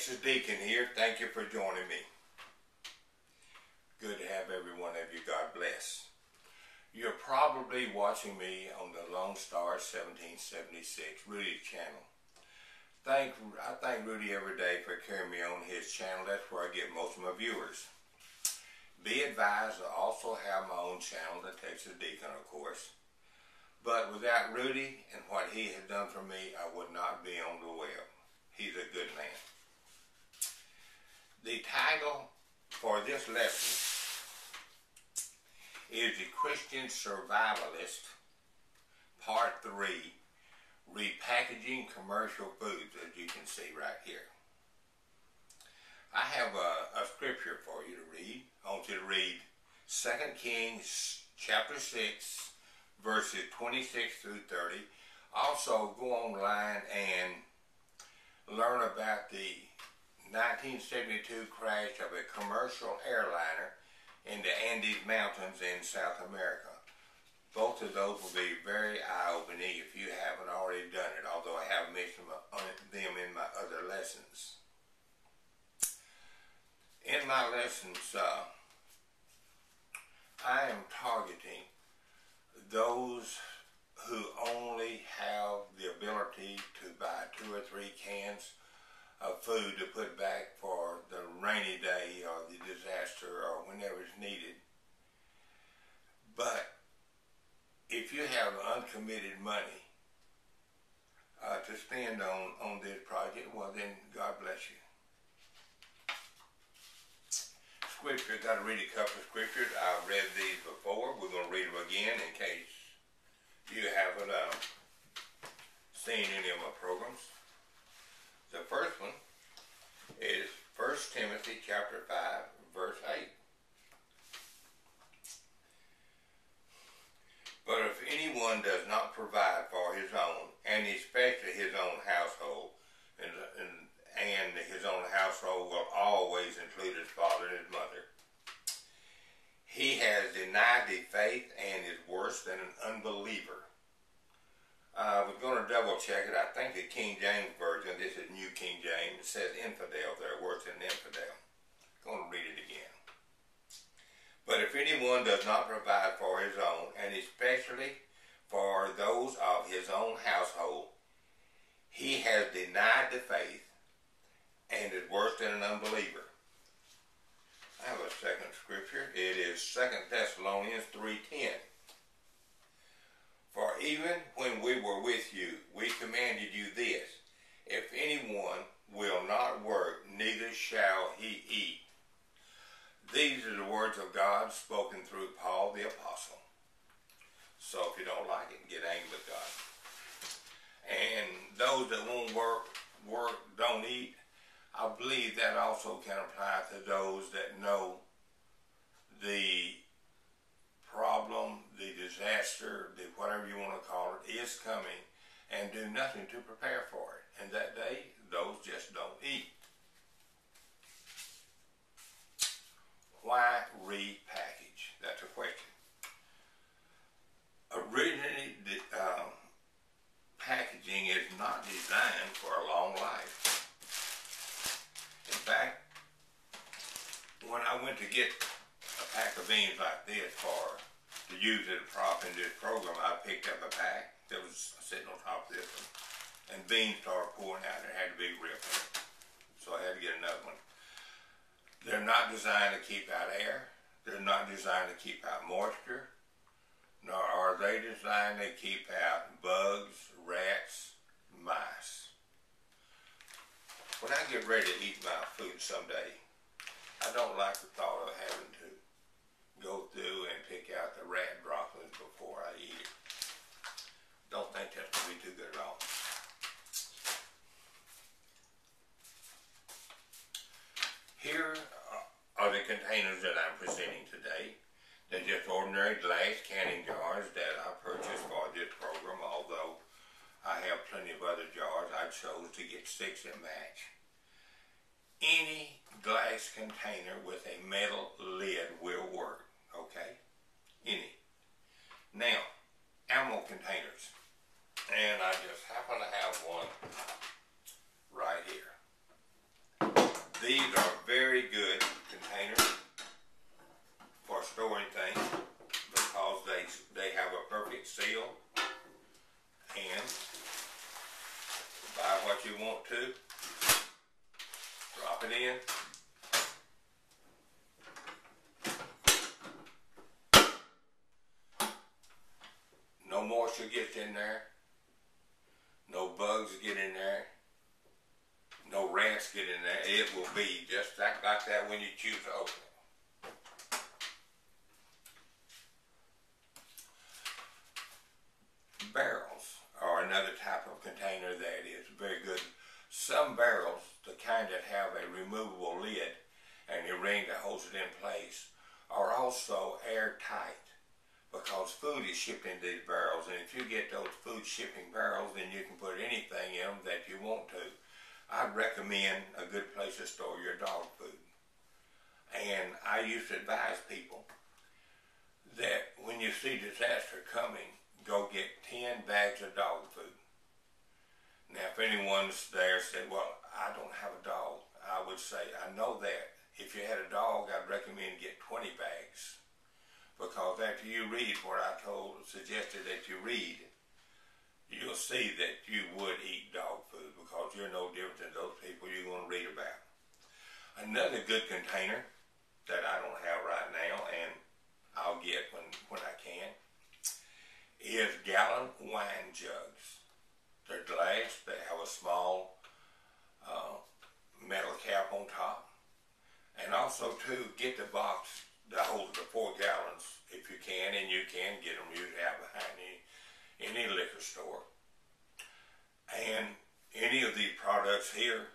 Texas Deacon here. Thank you for joining me. Good to have every one of you. God bless. You're probably watching me on the Lone Star 1776 Rudy channel. Thank, I thank Rudy every day for carrying me on his channel. That's where I get most of my viewers. Be advised, I also have my own channel, the Texas Deacon, of course. But without Rudy and what he has done for me, I would not be on the web. He's a good man. The title for this lesson is The Christian Survivalist, Part 3, Repackaging Commercial Foods, as you can see right here. I have a, a scripture for you to read. I want you to read 2 Kings chapter 6, verses 26 through 30. Also, go online and learn about the 1972 crash of a commercial airliner in the Andes Mountains in South America. Both of those will be very eye-opening if you haven't already done it, although I have mentioned them in my other lessons. In my lessons, uh, I am targeting those who only have the ability to buy two or three cans food to put back for the rainy day or the disaster or whenever it's needed. But if you have uncommitted money uh, to spend on, on this project, well then God bless you. Scripture, got to read a couple of scriptures. I've read these before. We're going to read them again in case you haven't um, seen any of my programs. The first one is 1 Timothy chapter 5, verse 8. But if anyone does not provide for his own, and especially his own household, and, and and his own household will always include his father and his mother. He has denied the faith and is worse than an unbeliever. Uh, I was going to double check it. I think the King James Version, this is New King James, it says infidel there, worse than infidel. I'm going to read it again. But if anyone does not provide for his own, and especially for those of his own household, he has denied the faith and is worse than an unbeliever. I have a second scripture. It is 2 Thessalonians 3.10. For even when we were with you, we commanded you this, if anyone will not work, neither shall he eat. These are the words of God spoken through Paul the Apostle. So if you don't like it, get angry with God. And those that won't work, work, don't eat, I believe that also can apply to those that know the problem, disaster, the whatever you want to call it, is coming and do nothing to prepare for it. And that day, those just don't eat. Why repackage? That's a question. Originally, um, packaging is not designed for a long life In fact, when I went to get a pack of beans like this for to use as a prop in this program, I picked up a pack that was sitting on top of this one, and beans started pouring out. and It had a big rip in it, so I had to get another one. They're not designed to keep out air. They're not designed to keep out moisture, nor are they designed to keep out bugs, rats, mice. When I get ready to eat my food someday, I don't like the thought of having to go through out the rat droppings before I eat it. Don't think that's going to be too good at all. Here are the containers that I'm presenting today. They're just ordinary glass canning jars that I purchased for this program, although I have plenty of other jars. I chose to get six that match. Any glass container with a metal lid will work. Now, ammo containers. And I just happen to have one right here. These are very good containers for storing things because they they have a perfect seal and buy what you want to, drop it in. No moisture in there. No bugs get in there. No rats get in there. It will be just like, like that when you choose to open it. Barrels are another type of container that is very good. Some barrels, the kind that have a removable lid and a ring that holds it in place, are also airtight because food is shipped in these barrels and if you get those food shipping barrels then you can put anything in them that you want to. I'd recommend a good place to store your dog food. And I used to advise people that when you see disaster coming, go get 10 bags of dog food. Now, if anyone's there said, well, I don't have a dog, I would say, I know that. If you had a dog, I'd recommend get 20 bags. After you read what I told, suggested that you read, you'll see that you would eat dog food because you're no different than those people you're going to read about. Another good container that I don't have right now and I'll get when, when I can is gallon wine jugs. They're glass. They have a small uh, metal cap on top. And also, too, get the box that holds the four gallons if you can, and you can get them usually out behind any, any liquor store. And any of these products here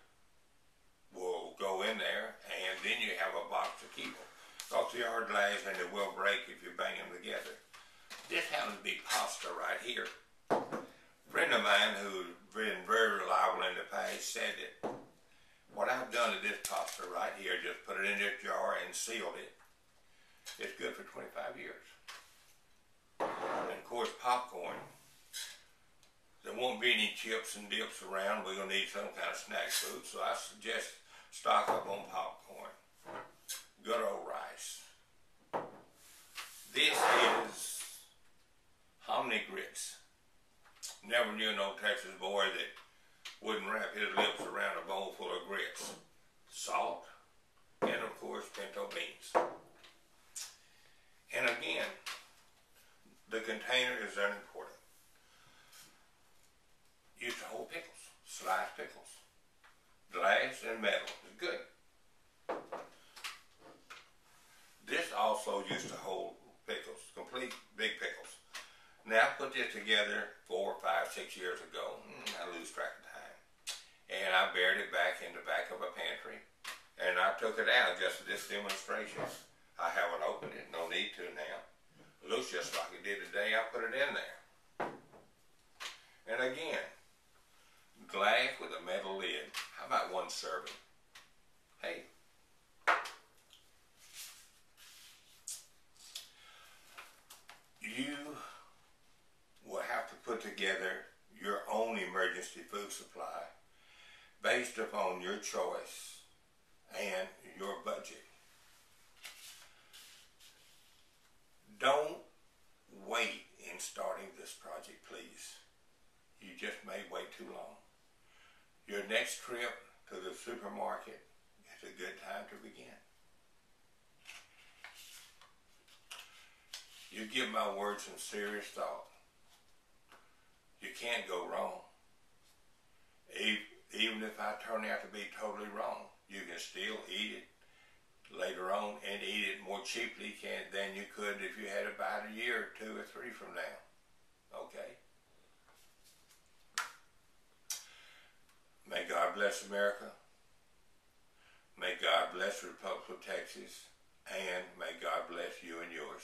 will go in there, and then you have a box to keep them. Because they are glass and they will break if you bang them together. This happens to be pasta right here. A friend of mine who's been very reliable in the past said that what I've done to this pasta right here, just put it in this jar and sealed it. It's good for 25 years. And of course, popcorn. There won't be any chips and dips around. We're going to need some kind of snack food, so I suggest stock up on popcorn. Good old rice. This is Hominy grits. Never knew no Texas boy that wouldn't wrap his lips around a bowl full of grits. Salt, and of course pinto beans. And again, the container is unimportant. Used to hold pickles, sliced pickles. Glass and metal is good. This also used to hold pickles, complete big pickles. Now, I put this together four, five, six years ago. Mm, I lose track of time. And I buried it back in the back of a pantry. And I took it out just for this demonstration. I haven't opened it, no need to now. It looks just like it did today. I put it in there. And again, glass with a metal lid. How about one serving? Hey, you put together your own emergency food supply based upon your choice and your budget. Don't wait in starting this project, please. You just may wait too long. Your next trip to the supermarket is a good time to begin. You give my words some serious thought you can't go wrong. Even if I turn out to be totally wrong, you can still eat it later on and eat it more cheaply than you could if you had about a year or two or three from now. Okay? May God bless America. May God bless the Republic of Texas. And may God bless you and yours.